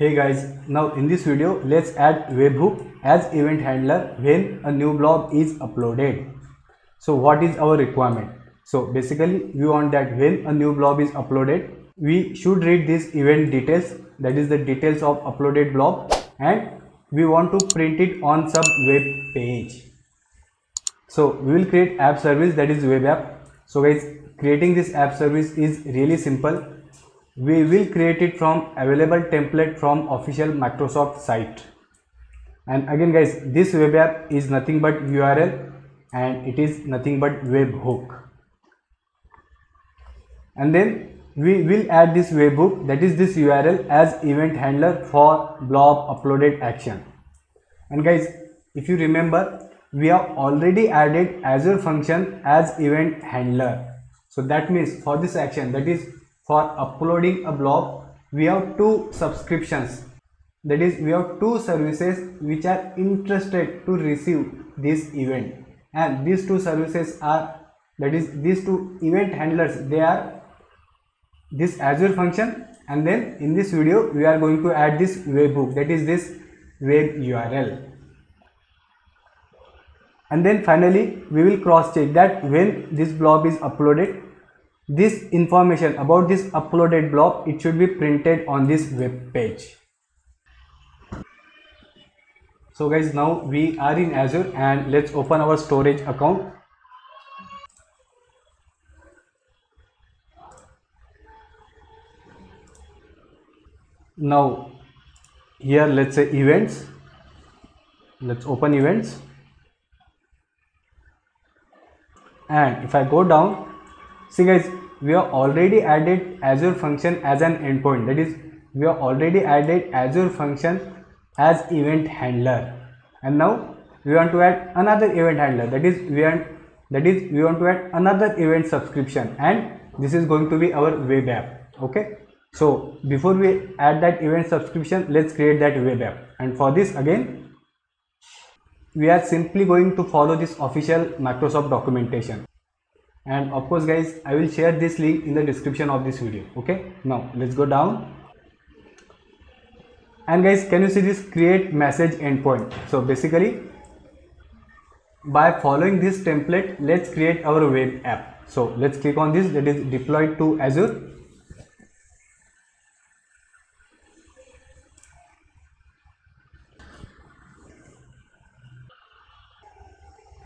Hey guys, now in this video let's add webhook as event handler when a new blob is uploaded. So what is our requirement? So basically we want that when a new blob is uploaded, we should read this event details that is the details of uploaded blob and we want to print it on some web page. So we will create app service that is web app. So guys creating this app service is really simple we will create it from available template from official Microsoft site. And again guys this web app is nothing but URL and it is nothing but webhook. And then we will add this webhook that is this URL as event handler for blob uploaded action. And guys if you remember we have already added Azure function as event handler. So that means for this action that is for uploading a blob we have two subscriptions. That is we have two services which are interested to receive this event. And these two services are that is these two event handlers they are this azure function. And then in this video we are going to add this webhook that is this web url and then finally we will cross check that when this blob is uploaded this information about this uploaded blob it should be printed on this web page. So guys now we are in azure and let's open our storage account. Now here let's say events. Let's open events. And if i go down see guys we have already added azure function as an endpoint. That is we have already added azure function as event handler. And now we want to add another event handler. That is we want that is we want to add another event subscription. And this is going to be our web app. Okay? So before we add that event subscription let's create that web app. And for this again we are simply going to follow this official microsoft documentation and of course guys i will share this link in the description of this video. Okay? Now let's go down. And guys can you see this create message endpoint? So basically by following this template let's create our web app. So let's click on this that is deployed to azure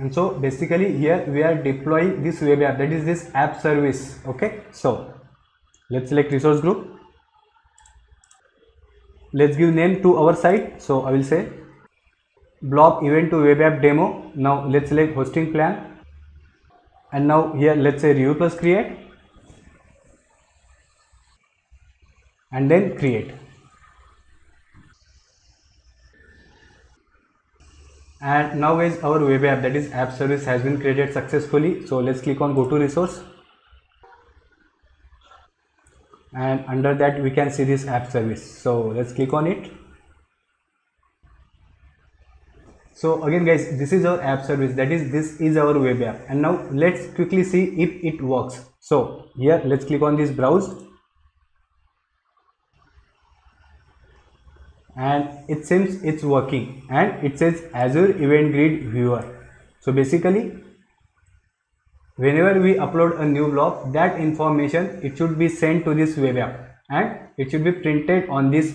and so basically here we are deploying this web app that is this app service. Okay? So let's select resource group. Let's give name to our site. So i will say blob event to web app demo. Now let's select hosting plan. And now here let's say review plus create. And then create and now is our web app that is app service has been created successfully. So let's click on go to resource. And under that we can see this app service. So let's click on it. So again guys this is our app service. That is this is our web app. And now let's quickly see if it works. So here let's click on this browse and it seems it's working. And it says Azure Event Grid Viewer. So basically whenever we upload a new blob that information it should be sent to this web app. And it should be printed on this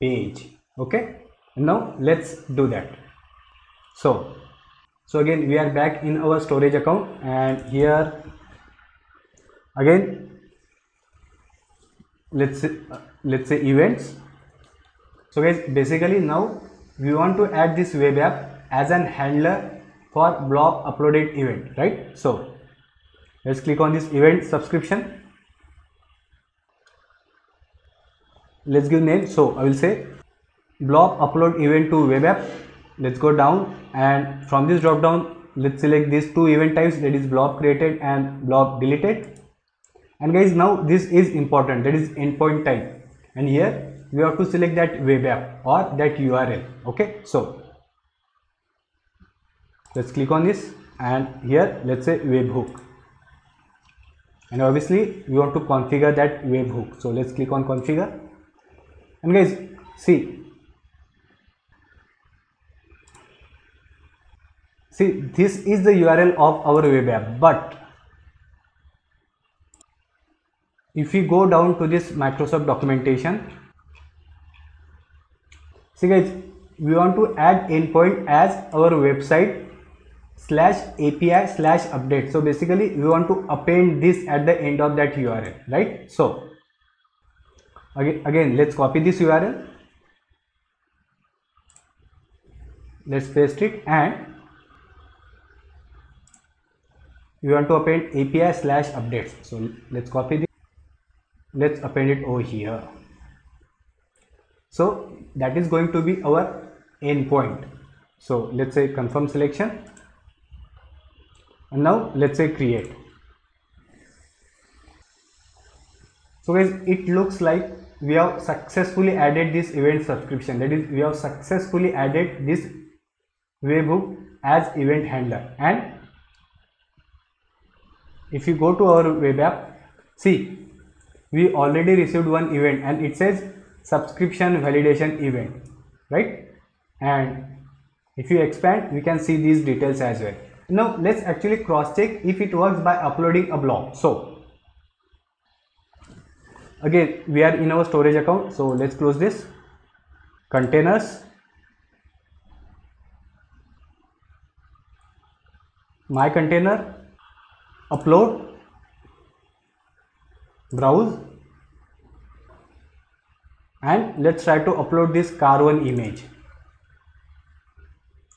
page. Okay? Now let's do that. So so again we are back in our storage account. And here again let's say, uh, let's say events so guys basically now we want to add this web app as an handler for blob uploaded event right? So let's click on this event subscription. Let's give name. So i will say blob upload event to web app. Let's go down and from this drop down let's select these two event types that is blob created and blob deleted. And guys now this is important. That is endpoint type and here we have to select that web app or that url okay so let's click on this and here let's say webhook. And obviously we want to configure that webhook. So let's click on configure. And guys see see this is the url of our web app but if we go down to this microsoft documentation see guys we want to add endpoint as our website slash api slash update. So basically we want to append this at the end of that url right? So again, again let's copy this url let's paste it and we want to append api slash updates. So let's copy this. Let's append it over here so that is going to be our endpoint so let's say confirm selection. And now let's say create. So guys it looks like we have successfully added this event subscription. That is we have successfully added this webhook as event handler. And if you go to our web app see we already received one event and it says subscription validation event right? And if you expand we can see these details as well. Now let's actually cross check if it works by uploading a blob so again we are in our storage account. So let's close this. Containers. My container. Upload. Browse and let's try to upload this car one image.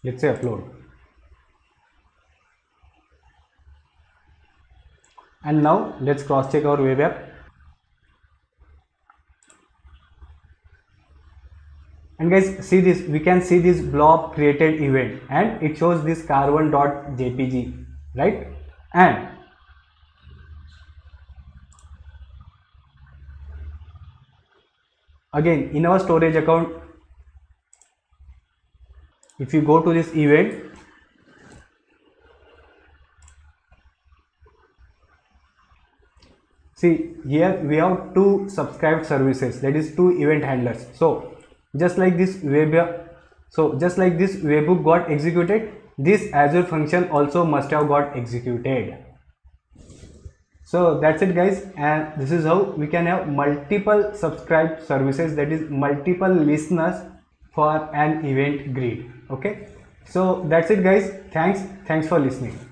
Let's say upload. And now let's cross check our web app and guys see this we can see this blob created event. And it shows this car1.jpg right? And again in our storage account if you go to this event see here we have two subscribed services that is two event handlers. So just like this web so just like this webhook got executed this azure function also must have got executed so that's it guys. And this is how we can have multiple subscribed services that is multiple listeners for an event grid okay? So that's it guys. Thanks. Thanks for listening